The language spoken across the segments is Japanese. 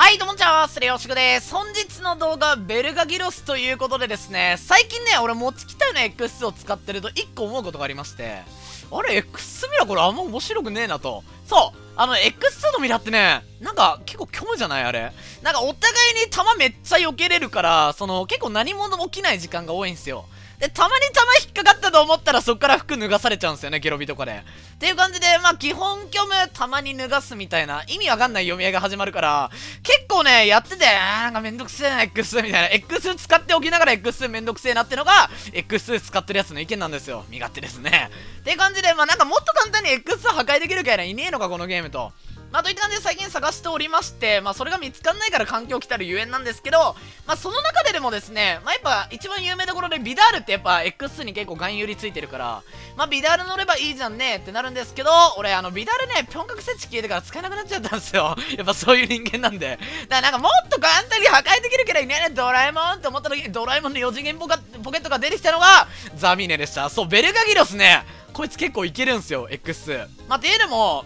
はい、どうもちゃんスレヨシクです。本日の動画、ベルガギロスということでですね、最近ね、俺持ちきたような X を使ってると1個思うことがありまして、あれ、X ミラこれあんま面白くねえなと。そう、あの、X2 のミラってね、なんか結構虚無じゃないあれ。なんかお互いに弾めっちゃ避けれるから、その、結構何も起きない時間が多いんですよ。で、たまに弾引っかかったと思ったらそっから服脱がされちゃうんですよね、ゲロビとかで。っていう感じで、まあ基本虚無たまに脱がすみたいな意味わかんない読み合いが始まるから、結構ね、やってて、なんかめんどくせえな、X みたいな。X 使っておきながら X めんどくせえなってのが、X2 使ってるやつの意見なんですよ。身勝手ですね。っていう感じで、まあなんかもっと簡単に X 破壊できるかやらいねえのか、このゲームと。まあ、といった感じで最近探しておりまして、まあ、それが見つかんないから環境来たるゆえんなんですけど、まあ、その中ででもですね、まあ、やっぱ一番有名どころでビダールってやっぱ X2 に結構含有りついてるから、まあ、ビダール乗ればいいじゃんねってなるんですけど、俺、あの、ビダールね、ぴょん角設置消えてから使えなくなっちゃったんですよ。やっぱそういう人間なんで。だからなんかもっと簡単に破壊できるけどいいねドラえもんって思った時にドラえもんの4次元ポケットが出てきたのがザミーネでした。そう、ベルガギロスね、こいつ結構いけるんすよ、X。まあ、っていうのも、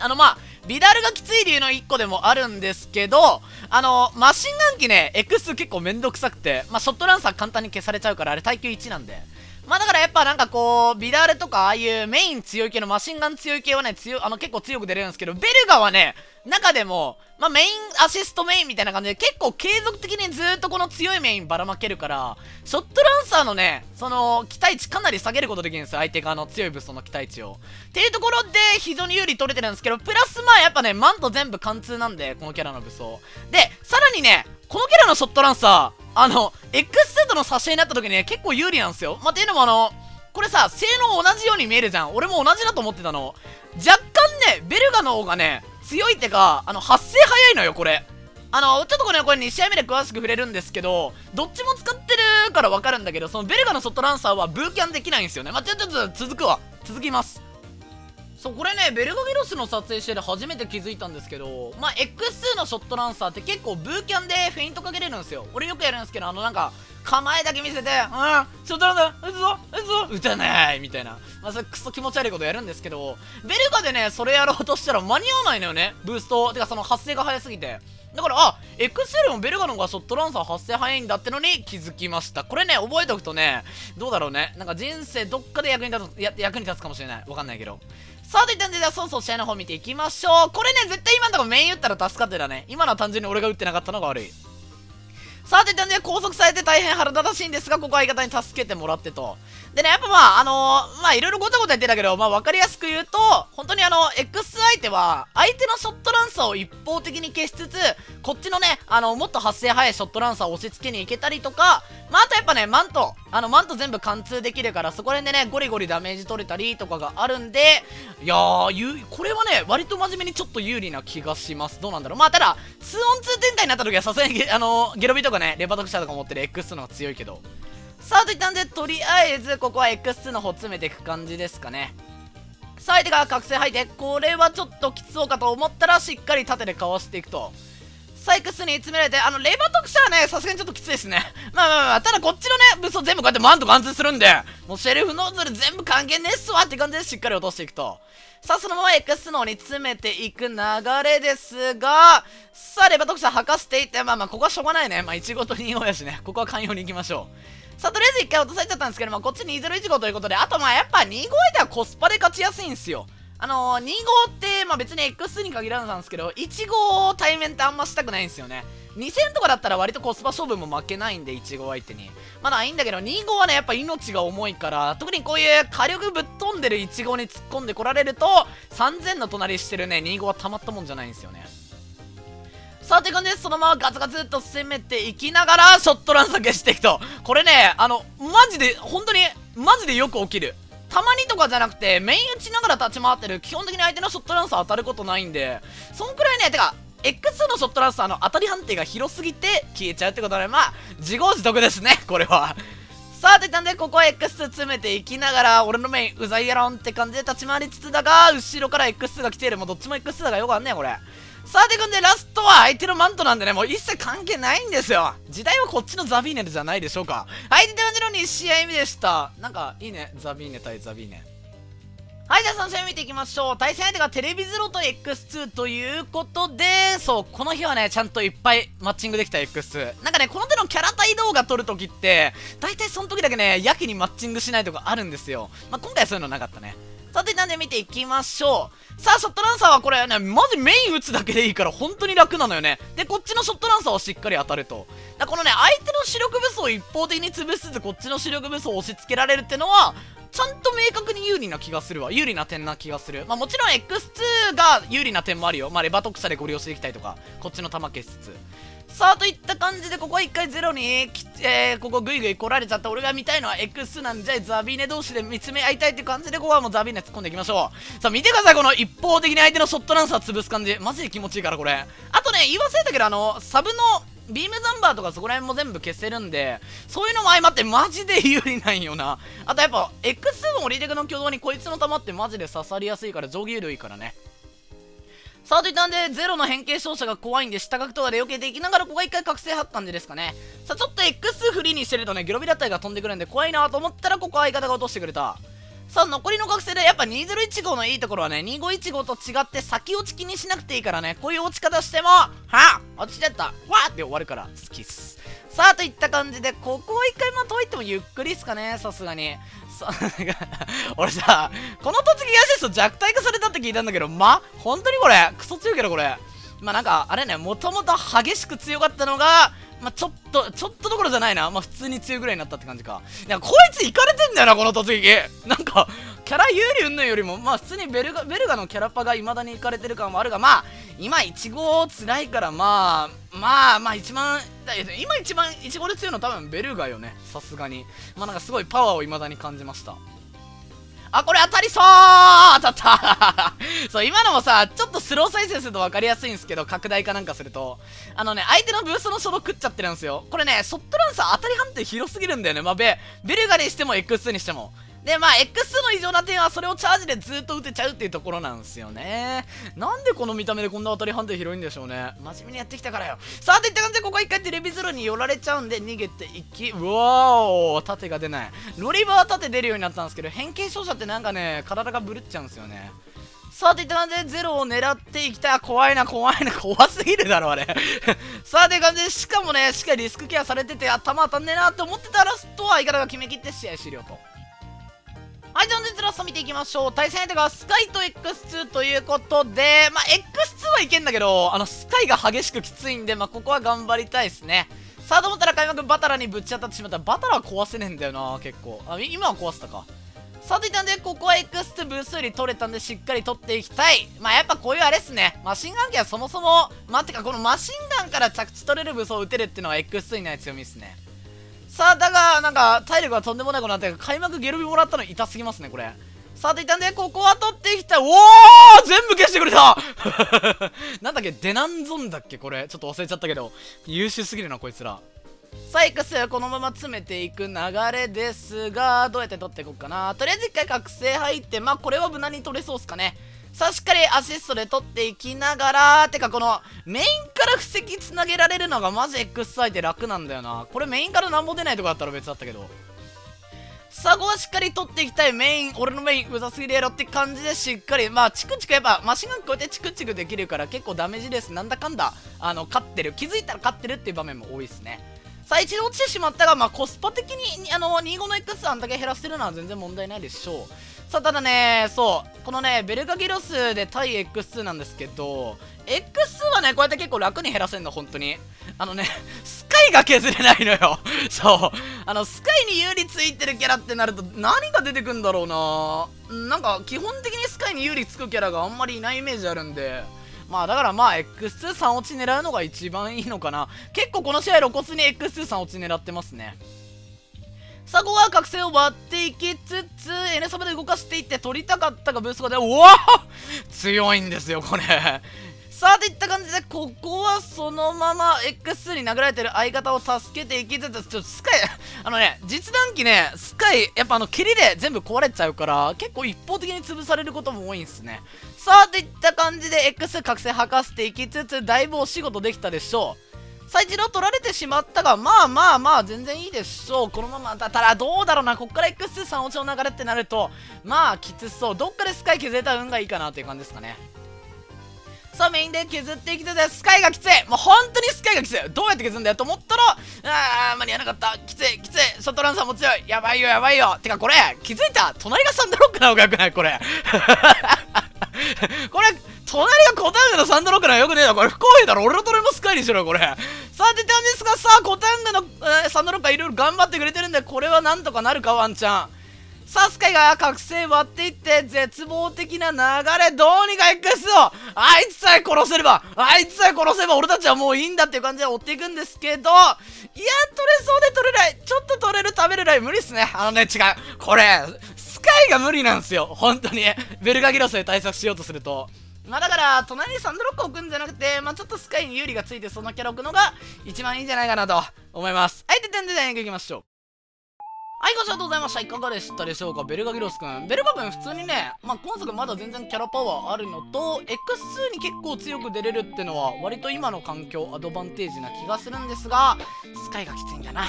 あの、まあ、ビダルがきつい理由の1個でもあるんですけど、あの、マシンガン機ね、X 結構めんどくさくて、まあ、ショットランサー簡単に消されちゃうから、あれ耐久1なんで。まあだからやっぱなんかこう、ビダールとかああいうメイン強い系のマシンガン強い系はね、強、あの結構強く出れるんですけど、ベルガはね、中でも、まあメインアシストメインみたいな感じで結構継続的にずっとこの強いメインばらまけるから、ショットランサーのね、その、期待値かなり下げることできるんですよ。相手側の強い武装の期待値を。っていうところで非常に有利取れてるんですけど、プラスまあやっぱね、マント全部貫通なんで、このキャラの武装。で、さらにね、このキャラのショットランサー、あの、X セットの差し合いになった時ね、結構有利なんですよ。まあ、ていうのもあの、これさ、性能同じように見えるじゃん。俺も同じだと思ってたの。若干ね、ベルガの方がね、強いってか、あの、発生早いのよ、これ。あの、ちょっとこれ、これ2試合目で詳しく触れるんですけど、どっちも使ってるからわかるんだけど、そのベルガのソットランサーはブーキャンできないんですよね。まあ、ちょ、ちょ、ちょ、続くわ。続きます。そうこれねベルガギロスの撮影してて初めて気づいたんですけどまあ X2 のショットランサーって結構ブーキャンでフェイントかけれるんですよ俺よくやるんですけどあのなんか構えだけ見せてうんショットランサー撃つぞ撃つぞ撃たないみたいなまあそれクソ気持ち悪いことやるんですけどベルガでねそれやろうとしたら間に合わないのよねブーストてかその発生が早すぎてだから、あ、XL もベルガの方がショットランサー発生早いんだってのに気づきました。これね、覚えておくとね、どうだろうね。なんか人生どっかで役に立つ、や役に立つかもしれない。わかんないけど。さあ、といったんで、じゃあ、そうそう試合の方見ていきましょう。これね、絶対今のとこメイン打ったら助かってたね。今のは単純に俺が打ってなかったのが悪い。さあ、といったんで、拘束されて大変腹立たしいんですが、ここは相方に助けてもらってと。でね、やっぱまあ、あのー、まあ、いろいろごちゃごちゃ言ってたけど、まあ、わかりやすく言うと、本当にあの、X 相手は、相手のショットランサーを一方的に消しつつ、こっちのね、あの、もっと発生早いショットランサーを押し付けに行けたりとか、まあ、あとやっぱね、マント、あの、マント全部貫通できるから、そこら辺でね、ゴリゴリダメージ取れたりとかがあるんで、いやー、これはね、割と真面目にちょっと有利な気がします。どうなんだろう。まあ、ただ、2オン2展開になった時はさすがに、あの、ゲロビとかね、レバトクシャとか持ってる X2 の方が強いけど、さあといったんでとりあえずここは X2 の方詰めていく感じですかね。さあ相手が覚醒吐いてこれはちょっときつそうかと思ったらしっかり縦でかわしていくと。サイクスに詰められて、あの、レバ特殊はね、さすがにちょっときついですね。まあまあまあ、ただこっちのね、武装全部こうやってマント貫通するんで、もうシェルフノーズル全部関係ねえっすわって感じでしっかり落としていくと。さあ、そのまま X の方に詰めていく流れですが、さあ、レバ特殊吐かせていって、まあまあ、ここはしょうがないね。まあ、1号と2号やしね、ここは寛容に行きましょう。さあ、とりあえず1回落とされちゃったんですけど、まあ、こっち201号ということで、あとまあ、やっぱ2号ではコスパで勝ちやすいんですよ。あのー、2号って、まあ、別に X に限らずなんですけど、1号対面ってあんましたくないんですよね。2000とかだったら割とコスパ勝負も負けないんで、1号相手に。まだいいんだけど、2号はね、やっぱ命が重いから、特にこういう火力ぶっ飛んでる1号に突っ込んでこられると、3000の隣してるね、2号はたまったもんじゃないんですよね。さあ、て感じで、そのままガツガツっと攻めていきながら、ショットラン下げしていくと。これね、あの、マジで、本当に、マジでよく起きる。たまにとかじゃなくて、メイン打ちながら立ち回ってる、基本的に相手のショットランサー当たることないんで、そんくらいね、てか、X のショットランサーの当たり判定が広すぎて消えちゃうってことで、まあ、自業自得ですね、これは。さあ、てったんで、ここは X 詰めていきながら、俺のメイン、うざいやろんって感じで立ち回りつつだが、後ろから X2 が来ている。もうどっちも X だがよくあんねこれ。さ、てくんで、ラストは相手のマントなんでね、もう一切関係ないんですよ。時代はこっちのザビーネルじゃないでしょうか。はい、で、では、2試合目でした。なんか、いいね。ザビーネ対ザビーネ。はい、じゃあ3試合見ていきましょう。対戦相手がテレビゼロと X2 ということで、そう、この日はね、ちゃんといっぱいマッチングできた X2。なんかね、この手のキャラ対動画撮るときって、大体その時だけね、やけにマッチングしないとかあるんですよ。まあ、今回はそういうのなかったね。さて、なんで見ていきましょう。さあ、ショットランサーはこれね、マジメイン打つだけでいいから本当に楽なのよね。で、こっちのショットランサーはしっかり当たると。だこのね、相手の視力武装を一方的に潰しつ、こっちの視力武装を押し付けられるってのは、ちゃんと明確に有利な気がするわ。有利な点な気がする。まあもちろん X2 が有利な点もあるよ。まあレバー特殊でご利用していきたいとか、こっちの弾消しつつ。さあといった感じでここは1回ゼロに、えー、ここグイグイ来られちゃった俺が見たいのは X なんじゃザビーネ同士で見つめ合いたいって感じでここはもうザビーネ突っ込んでいきましょう。さあ見てください。この一方的に相手のショットランサー潰す感じ。マジで気持ちいいからこれ。あとね言い忘れたけどあのサブのビームザンバーとかそこら辺も全部消せるんで、そういうのも相まってマジで有利なんよな。あとやっぱ、X2 のリテクの挙動にこいつの弾ってマジで刺さりやすいから上下有利いいからね。さあといったんで、ゼロの変形照射が怖いんで、下角とかで避けていきながら、ここは一回覚醒発感じですかね。さあ、ちょっと X フリーにしてるとね、ゲロビラ体が飛んでくるんで怖いなと思ったら、ここ相方が落としてくれた。さあ、残りの覚醒で、やっぱ2015のいいところはね、2515と違って先落ち気にしなくていいからね、こういう落ち方しても、は落ちちゃったわーって終わるから、好きっす。さあ、といった感じで、ここは一回まあ、といってもゆっくりっすかね、さすがに。さ、俺さ、この突撃アシスト弱体化されたって聞いたんだけど、ま、本当にこれ、クソ強いけどこれ。まあなんか、あれね、もともと激しく強かったのが、まあ、ちょっと、ちょっとどころじゃないな。まあ、普通に強いぐらいになったって感じか。いや、こいついかれてんだよな、この突撃。なんか、キャラ有利云々よりも、まあ、普通にベルガ、ベルガのキャラパが未だにいかれてる感もあるが、まあ、今、イチゴ辛いから、まあ、まあ、まあ、一番、今一番、イチゴで強いの多分ベルガよね。さすがに。まあ、なんかすごいパワーを未だに感じました。あ、これ当たりそう当たった そう、今のもさ、ちょっとスロー再生すると分かりやすいんですけど、拡大かなんかすると。あのね、相手のブーストの初動食っちゃってるんですよ。これね、ショットランサー当たり判定広すぎるんだよね。まあ、ベ、ベルガにしても X にしても。で、まあ、X の異常な点はそれをチャージでずっと打てちゃうっていうところなんですよね。なんでこの見た目でこんな当たり判定広いんでしょうね。真面目にやってきたからよ。さあ、といった感じでここは一回テレビゼロに寄られちゃうんで逃げていき、うわー縦が出ない。ロリバー縦出るようになったんですけど、変形照射ってなんかね、体がブルっちゃうんですよね。さあ、といった感じでゼロを狙っていきたい。怖いな、怖いな、怖すぎるだろ、あれ。さあ、という感じで、しかもね、しっかりリスクケアされてて、頭当たんねえなって思ってたら、ストは相方が決めきって試合終了と。はい、じゃあ本日ラスト見ていきましょう。対戦相手がスカイと X2 ということで、まあ、X2 はいけんだけど、あの、スカイが激しくきついんで、まあ、ここは頑張りたいですね。さあ、と思ったら開幕バタラにぶち当たってしまった？バタラは壊せねえんだよな、結構。あ、今は壊せたか。さあ、といったんで、ここは X2 ブースより取れたんで、しっかり取っていきたい。まあ、やっぱこういうあれっすね。マシンガン機はそもそも、まあ、てか、このマシンガンから着地取れる武装を打てるっていうのは X2 にない強みっすね。さあ、だが、なんか、体力がとんでもないことになって、開幕ゲルビもらったの痛すぎますね、これ。さあ、といったんで、ここは取ってきた。おー全部消してくれた なんだっけデナンゾンだっけこれ。ちょっと忘れちゃったけど。優秀すぎるな、こいつら。さあ、X このまま詰めていく流れですが、どうやって取っていこうかな。とりあえず一回覚醒入って、まあ、これは無難に取れそうっすかね。さあ、しっかりアシストで取っていきながら、てかこのメインから布石つなげられるのがマジ X サイて楽なんだよな。これメインからなんも出ないとこだったら別だったけど。さあ、ここはしっかり取っていきたい。メイン、俺のメイン、うざすぎるやろって感じでしっかり、まあ、チクチクやっぱ、マシンガンこうやってチクチクできるから結構ダメージです。なんだかんだ、あの、勝ってる。気づいたら勝ってるっていう場面も多いですね。さあ、一度落ちてしまったが、まあ、コスパ的に、あの、25の X あんだけ減らせるのは全然問題ないでしょう。さあ、ただね、そう、このね、ベルガギロスで対 X2 なんですけど、X2 はね、こうやって結構楽に減らせんの、本当に。あのね、スカイが削れないのよ。そう。あの、スカイに有利ついてるキャラってなると、何が出てくんだろうななんか、基本的にスカイに有利つくキャラがあんまりいないイメージあるんで、まあだからまあ X23 落ち狙うのが一番いいのかな。結構この試合露骨に X23 落ち狙ってますね。さあ、ここは覚醒を割っていきつつ、N サブで動かしていって取りたかったがブーストがで、うわ強いんですよ、これ。さあ、といった感じで、ここはそのまま X に殴られてる相方を助けていきつつ、ちょっとスカイ、あのね、実弾機ね、スカイ、やっぱあの、蹴りで全部壊れちゃうから、結構一方的に潰されることも多いんすね。さあ、といった感じで X 覚醒吐かせていきつつ、だいぶお仕事できたでしょう。さあ一度取られてしまったが、まあまあまあ、全然いいでしょう。このまま、だったらどうだろうな。こっから X3 落ちの流れってなると、まあ、きつそう。どっかでスカイ削れた運がいいかなっていう感じですかね。さあメインで削っていきてて、スカイがきついもう本当にスカイがきついどうやって削るんだよと思ったら、あー、間に合わなかった。きつい、きつい。ショットランサーも強い。やばいよ、やばいよ。てかこれ、気づいた？隣がサンドロックなのがよくないこれ。これ、隣がコタングのサンドロックなよくねえな。これ不公平だろ。俺のトレもスカイにしろよ、これ。さあ、て感じですが、さあ、コタングの、えー、サンドロックがいろいろ頑張ってくれてるんで、これはなんとかなるか、ワンチャン。さあ、スカイが覚醒割っていって、絶望的な流れ、どうにか X をあいつさえ殺せればあいつさえ殺せば俺たちはもういいんだっていう感じで追っていくんですけど、いや、取れそうで取れないちょっと取れる食べるライ無理っすね。あのね、違う。これ、スカイが無理なんですよ。本当に。ベルガギロスで対策しようとすると。まあだから、隣にサンドロック置くんじゃなくて、まあちょっとスカイに有利がついてそのキャラ置くのが一番いいんじゃないかなと思います。はい、で、でんでん行、きましょう。はい、ご視聴ありがとうございました。いかがでした？でしょうか？ベルガギロスくん。ベルガ君普通にね、まあ、今作まだ全然キャラパワーあるのと、X2 に結構強く出れるってのは、割と今の環境アドバンテージな気がするんですが、スカイがきついんだな。う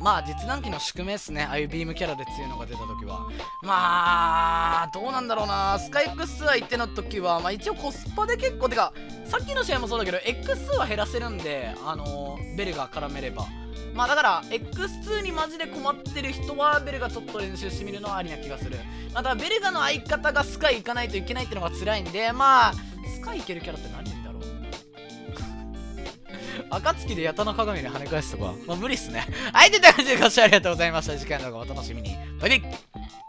ん。まあ、実弾機の宿命っすね。ああいうビームキャラで強いのが出た時は。まあ、どうなんだろうな。スカイ X2 相手の時は、まあ一応コスパで結構、てか、さっきの試合もそうだけど、X2 は減らせるんで、あのー、ベルが絡めれば。まあだから X2 にマジで困ってる人はベルガちょっと練習してみるのはありな気がするまたベルガの相方がスカイ行かないといけないってのが辛いんでまあスカイ行けるキャラって何だろう 暁で矢田の鏡に跳ね返すとか、まあ無理っすね。はい、という感じでご視聴ありがとうございました。次回の動画お楽しみに。バイバイ